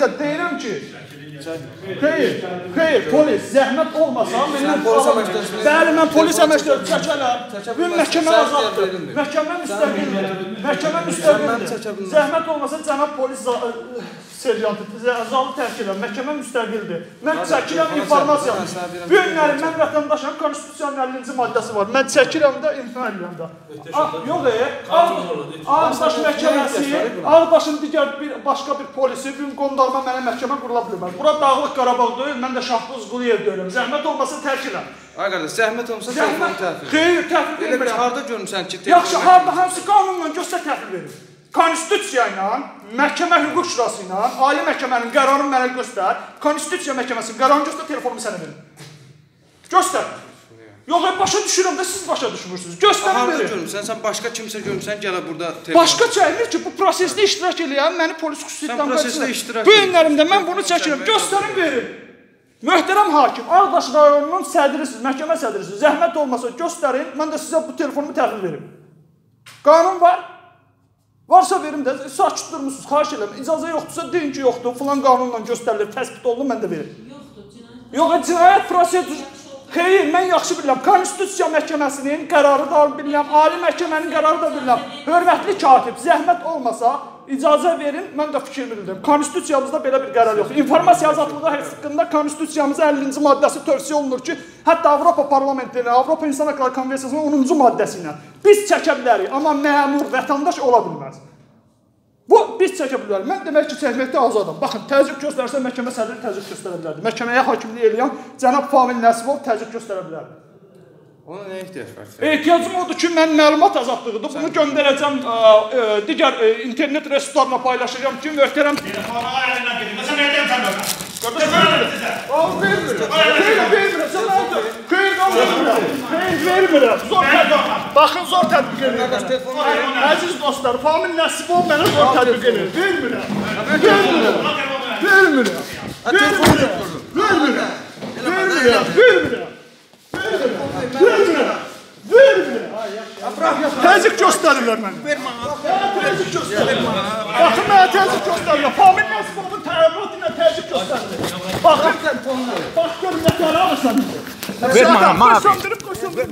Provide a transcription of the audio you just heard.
da denim juice. Xeyr, xeyr, polis zəhmət olmasa məndən polis əməkdaşını- Bəli, mən polis əməkdaşı çəkərəm. Çəkə Bu məhkəmə azaddır. Məhkəmə müstəqildir. Məhkəmə müstəqildir. Zəhmət olmasa cənab polis serjantı zalı tərk edirəm. Məhkəmə müstəqildir. Mən çəkirəm telefona informasiya. çək, mən sənə deyirəm, Bu günləri mən vətəndaşın konstitusiyanın 50-ci maddəsi var. Mən çəkirəm də imtina edirəm də. Ah, Yox, e, Ağbaş məhkəməsi, Ağbaşın digər bir başqa bir polisi bu gün qondarma mənə məhkəmə qurula bilməz. Bura Dağlıq Qarabağ deyil, mən də Şahbuz Quliyev deyirəm. Zəhmət olmasa tərk edirəm. Ay qardaş, zəhmət olmasa Zəhmət təhvil. Xeyr, təhvil Elə bir vermirəm. harda görmüsən ki, Yaxşı, telefonu- harda hansı qanunla göstər təhvil verir? Konstitusiya ilə, məhkəmə hüquq şurası ilə, ali məhkəmənin qərarını mənə göstər, konstitusiya məhkəməsinin qərarını göstər, telefonumu sənə verin. Göstər. Yox, mən başa düşürəm də siz başa düşmürsünüz. Göstərin verin. görmüsən? Sən başqa kimsə görmüsən gələ burada telefon. Başqa çəkmir ki, bu prosesdə iştirak eləyən məni polis xüsusiyyətdən Sən prosesdə qaçırır. iştirak günlərimdə mən bunu çəkirəm. Göstərin verin. Möhtərəm hakim, Ağdaş rayonunun sədrisiniz, məhkəmə sədrisiniz. Zəhmət olmasa göstərin, mən də sizə bu telefonumu təhvil verim. Qanun var. Varsa verim də, sakit durmusunuz, xahiş edirəm. İcazə yoxdursa deyin ki, yoxdur. Falan qanunla göstərilir, təsbit olunur, mən də verim. Yoxdur, cinayət. Yox, cinayət prosedur. Xeyr, mən yaxşı bilirəm. Konstitusiya məhkəməsinin qərarı da bilirəm, ali məhkəmənin qərarı da bilirəm. Hörmətli katib, zəhmət olmasa icazə verin, mən də fikir bildirəm. Konstitusiyamızda belə bir qərar yoxdur. İnformasiya azadlığı haqqında konstitusiyamızın 50-ci maddəsi tövsiyə olunur ki, hətta Avropa Parlamentinin, Avropa İnsan Hüquqları Konvensiyasının 10-cu maddəsi ilə biz çəkə bilərik, amma məmur, vətəndaş ola bilməz. Biz çəkə bilərik. Mən demək ki, çəkməkdə azadam. Baxın, təzyiq göstərsə məhkəmə sədri təzyiq göstərə bilərdi. Məhkəməyə hakimlik edən cənab Famil Nəsibov təzyiq göstərə bilərdi. Ona nə ehtiyac var? Ehtiyacım odur ki, mən məlumat azadlığıdır. Bunu göndərəcəm ə, ə, digər ə, internet resurslarına paylaşacağam ki, möhtərəm Telefonu əlindən gedir. Məsələn, sen böyle? qardaş vermirəm. Vermirəm. Vermirəm. Nə vermirəm. Zor tətbiq. Baxın zor tətbiq edirəm. Əziz dostlar, Famil Nəsibov mənə zor tətbiq edir. Vermirəm. Vermirəm. Vermirəm. Vermirəm. Vermirəm. Vermirəm. Vermirəm. Vermirəm. Vermirəm. Təzyiq göstərirlər mənə. Vermə. Təzyiq göstərirlər. Baxın mənə təzyiq göstərirlər. Famil Nəsibovun təbliğatı ilə təzyiq göstərilir. Baxın. Bax gör nə qərar alırsan. Vermə, mənə. Qoy söndürüb.